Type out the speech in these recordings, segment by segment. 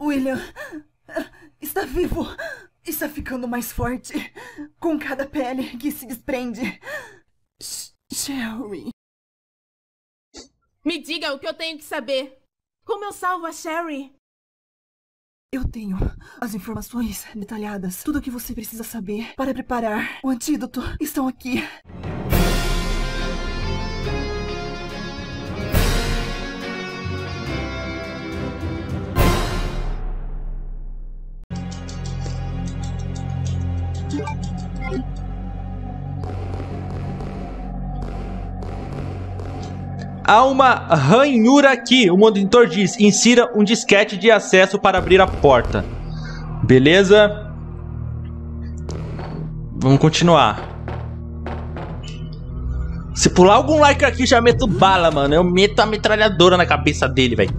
William está vivo. Está ficando mais forte com cada pele que se desprende. Sherry. Me diga o que eu tenho que saber. Como eu salvo a Sherry? Eu tenho as informações detalhadas. Tudo o que você precisa saber para preparar o antídoto estão aqui. Há uma ranhura aqui. O monitor diz: insira um disquete de acesso para abrir a porta. Beleza? Vamos continuar. Se pular algum like aqui, já meto bala, mano. Eu meto a metralhadora na cabeça dele, velho.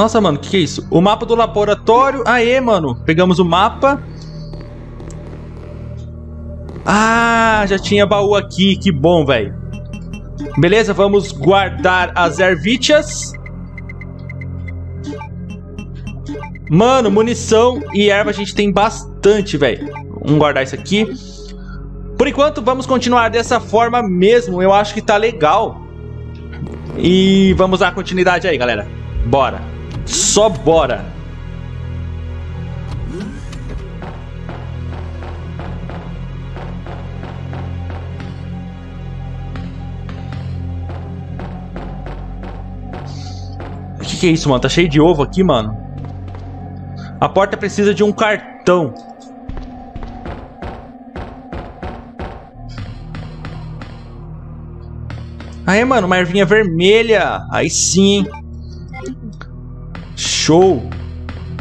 Nossa, mano, o que, que é isso? O mapa do laboratório. Aê, mano. Pegamos o mapa. Ah, já tinha baú aqui. Que bom, velho. Beleza, vamos guardar as ervitias. Mano, munição e erva a gente tem bastante, velho. Vamos guardar isso aqui. Por enquanto, vamos continuar dessa forma mesmo. Eu acho que tá legal. E vamos dar continuidade aí, galera. Bora. Só bora. O que, que é isso, mano? Tá cheio de ovo aqui, mano. A porta precisa de um cartão. Aí, mano, uma ervinha vermelha. Aí sim, hein? Show!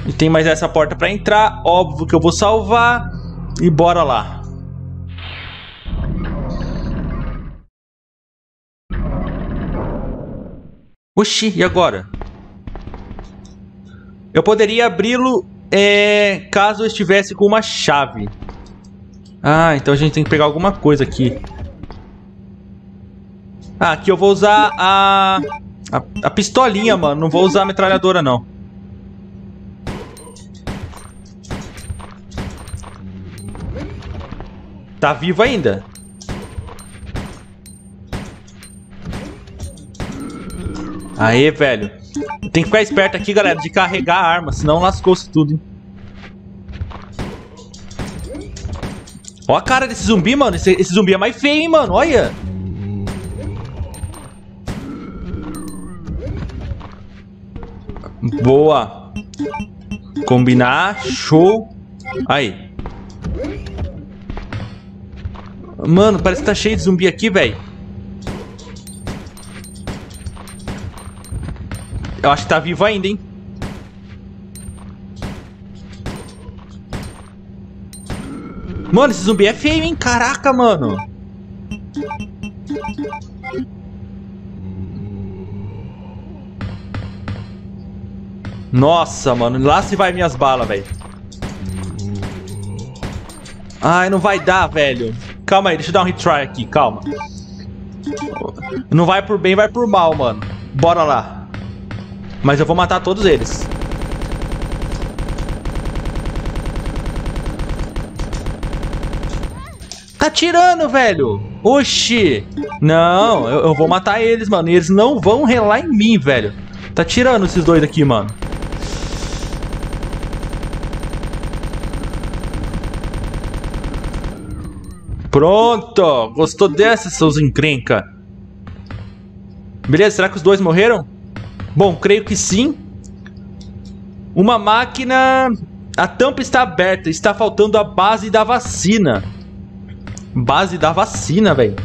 E tem mais essa porta para entrar. Óbvio que eu vou salvar. E bora lá. Oxi, e agora? Eu poderia abri-lo é, caso eu estivesse com uma chave. Ah, então a gente tem que pegar alguma coisa aqui. Ah, aqui eu vou usar a, a, a pistolinha, mano. Não vou usar a metralhadora, não. Tá vivo ainda? Aê, velho. Tem que ficar esperto aqui, galera, de carregar a arma, senão lascou-se tudo? Ó a cara desse zumbi, mano. Esse, esse zumbi é mais feio, hein, mano. Olha. Boa. Combinar. Show. Aí. Mano, parece que tá cheio de zumbi aqui, velho. Eu acho que tá vivo ainda, hein? Mano, esse zumbi é feio, hein? Caraca, mano. Nossa, mano. Lá se vai minhas balas, velho. Ai, não vai dar, velho. Calma aí, deixa eu dar um retry aqui, calma. Não vai por bem, vai por mal, mano. Bora lá. Mas eu vou matar todos eles. Tá tirando, velho. Oxi. Não, eu, eu, vou matar eles, mano. E eles não vão relar em mim, velho. Tá tirando esses dois aqui, mano. Pronto! Gostou dessa, seus encrenca? Beleza, será que os dois morreram? Bom, creio que sim. Uma máquina... A tampa está aberta, está faltando a base da vacina. Base da vacina, velho.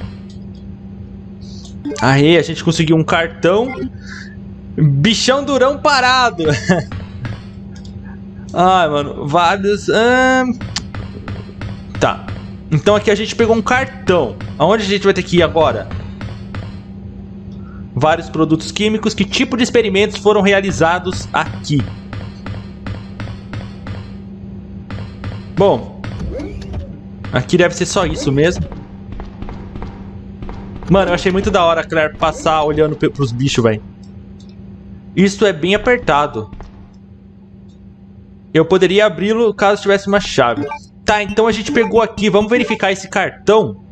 Aí, a gente conseguiu um cartão. Bichão durão parado. Ai, mano, vários... Hum... Tá. Então aqui a gente pegou um cartão. Aonde a gente vai ter que ir agora? Vários produtos químicos. Que tipo de experimentos foram realizados aqui? Bom. Aqui deve ser só isso mesmo. Mano, eu achei muito da hora a Claire passar olhando pros bichos, velho. Isso é bem apertado. Eu poderia abri-lo caso tivesse uma chave. Tá, então a gente pegou aqui. Vamos verificar esse cartão.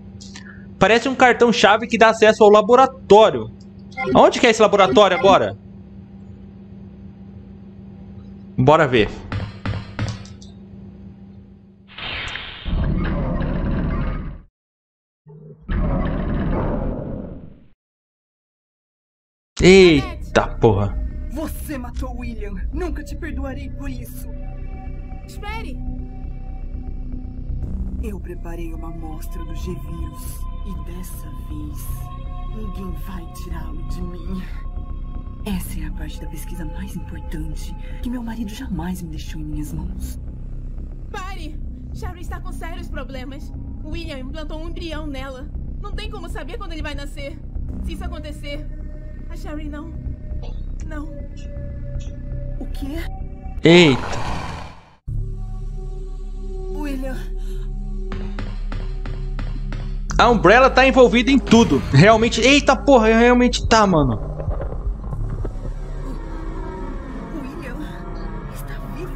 Parece um cartão-chave que dá acesso ao laboratório. Onde que é esse laboratório agora? Bora ver. Eita porra. Você matou William. Nunca te perdoarei por isso. Espere! Eu preparei uma amostra do G-Vírus. E dessa vez, ninguém vai tirá-lo de mim. Essa é a parte da pesquisa mais importante que meu marido jamais me deixou em minhas mãos. Pare! Sherry está com sérios problemas. William implantou um embrião nela. Não tem como saber quando ele vai nascer. Se isso acontecer, a Sherry não. Não. O quê? Eita. A Umbrella tá envolvida em tudo. Realmente. Eita porra, realmente tá, mano. William está vivo.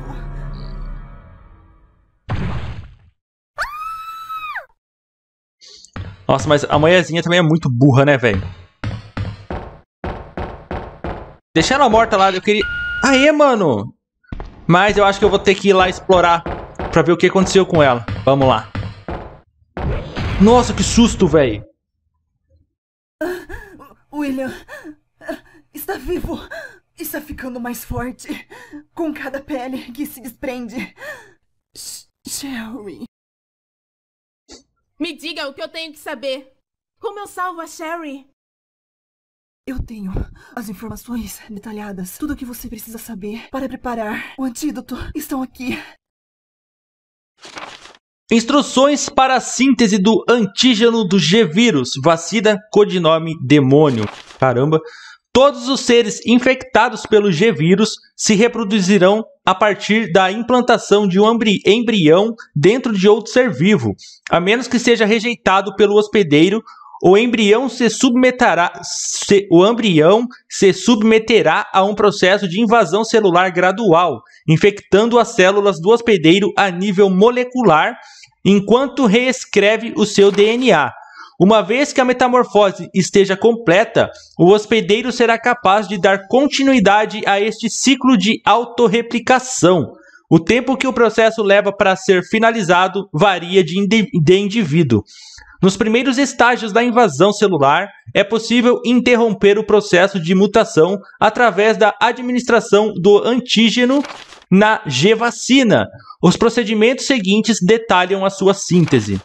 Nossa, mas a mulherzinha também é muito burra, né, velho? Deixa ela morta lá, eu queria... Aê, mano! Mas eu acho que eu vou ter que ir lá explorar pra ver o que aconteceu com ela. Vamos lá. Nossa, que susto, velho. William está vivo. Está ficando mais forte. Com cada pele que se desprende. Sh- Sherry. Me diga o que eu tenho que saber. Como eu salvo a Sherry? Eu tenho as informações detalhadas. Tudo o que você precisa saber para preparar o antídoto estão aqui. Instruções para a síntese do antígeno do G-Vírus, vacina codinome demônio. Caramba. Todos os seres infectados pelo G-Vírus se reproduzirão a partir da implantação de um embri- embrião dentro de outro ser vivo, a menos que seja rejeitado pelo hospedeiro. O embrião se submeterá, se- o embrião se submeterá a um processo de invasão celular gradual, infectando as células do hospedeiro a nível molecular, enquanto reescreve o seu DNA. Uma vez que a metamorfose esteja completa, o hospedeiro será capaz de dar continuidade a este ciclo de autorreplicação. O tempo que o processo leva para ser finalizado varia de, de indivíduo. Nos primeiros estágios da invasão celular, é possível interromper o processo de mutação através da administração do antígeno na G-vacina. Os procedimentos seguintes detalham a sua síntese.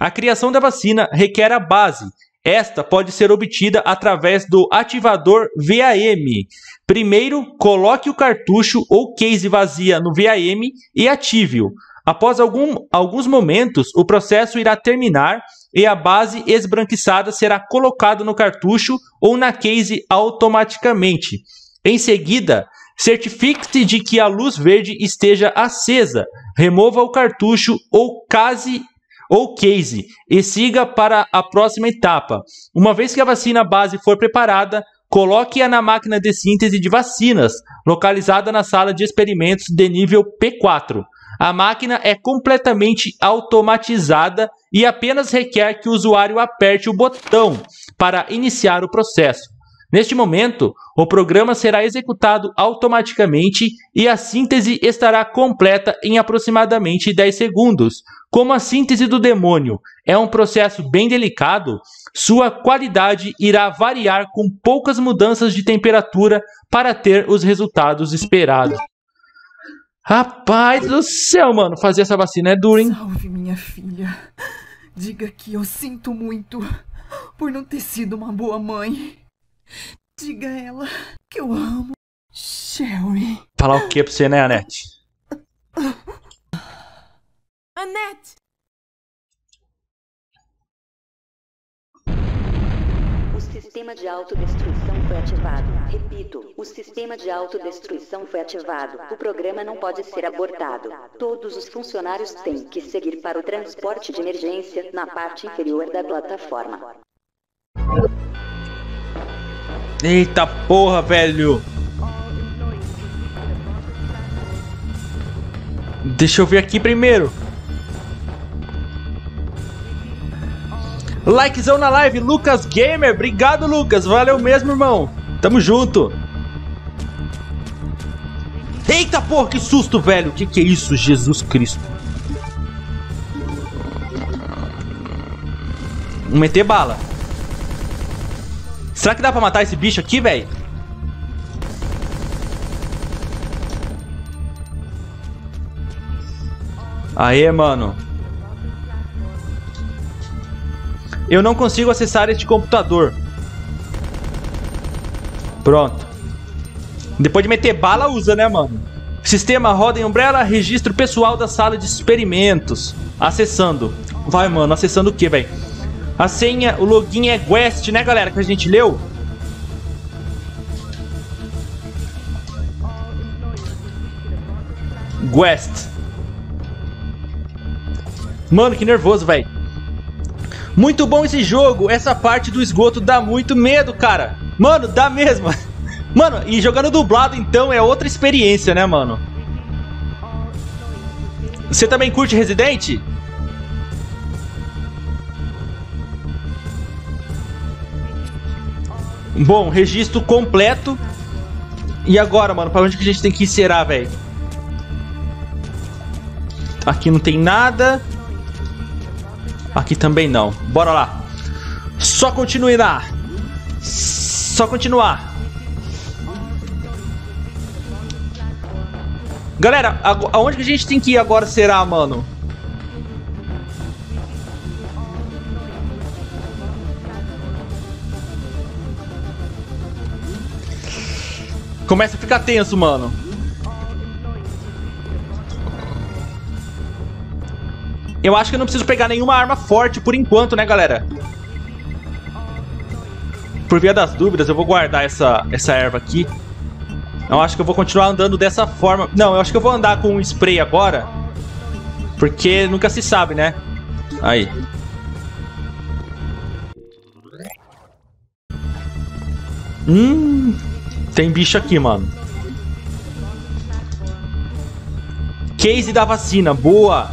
A criação da vacina requer a base. Esta pode ser obtida através do ativador VAM. Primeiro, coloque o cartucho ou case vazia no VAM e ative-o. Após algum- alguns momentos, o processo irá terminar e a base esbranquiçada será colocada no cartucho ou na case automaticamente. Em seguida, certifique-se de que a luz verde esteja acesa. Remova o cartucho ou case ou case e siga para a próxima etapa. Uma vez que a vacina base for preparada, coloque-a na máquina de síntese de vacinas, localizada na sala de experimentos de nível P4. A máquina é completamente automatizada e apenas requer que o usuário aperte o botão para iniciar o processo. Neste momento, o programa será executado automaticamente e a síntese estará completa em aproximadamente 10 segundos. Como a síntese do demônio é um processo bem delicado, sua qualidade irá variar com poucas mudanças de temperatura para ter os resultados esperados. Rapaz do céu, mano, fazer essa vacina é duro, hein? Salve minha filha. Diga que eu sinto muito por não ter sido uma boa mãe. Diga a ela que eu amo. Sherry. Falar o que pra você, né, Anete? Annette! O sistema de autodestruição foi ativado. Repito, o sistema de autodestruição foi ativado. O programa não pode ser abortado. Todos os funcionários têm que seguir para o transporte de emergência na parte inferior da plataforma. Eita porra, velho. Deixa eu ver aqui primeiro. Likezão na live, Lucas Gamer. Obrigado, Lucas. Valeu mesmo, irmão. Tamo junto. Eita porra, que susto, velho. Que que é isso, Jesus Cristo? Vamos meter bala. Será que dá pra matar esse bicho aqui, velho? Aê, mano. Eu não consigo acessar este computador. Pronto. Depois de meter bala, usa, né, mano? Sistema roda em Umbrella, registro pessoal da sala de experimentos. Acessando. Vai, mano, acessando o que, velho? A senha, o login é Guest, né, galera? Que a gente leu. Guest. Mano, que nervoso, velho. Muito bom esse jogo. Essa parte do esgoto dá muito medo, cara. Mano, dá mesmo. Mano, e jogando dublado, então, é outra experiência, né, mano? Você também curte Resident? Bom, registro completo. E agora, mano, pra onde que a gente tem que ir será, velho? Aqui não tem nada. Aqui também não. Bora lá. Só continuar. Só continuar. Galera, aonde que a gente tem que ir agora será, mano? Começa a ficar tenso, mano. Eu acho que eu não preciso pegar nenhuma arma forte por enquanto, né, galera? Por via das dúvidas, eu vou guardar essa, essa erva aqui. Eu acho que eu vou continuar andando dessa forma. Não, eu acho que eu vou andar com um spray agora. Porque nunca se sabe, né? Aí. Hum, tem bicho aqui, mano. Case da vacina, boa.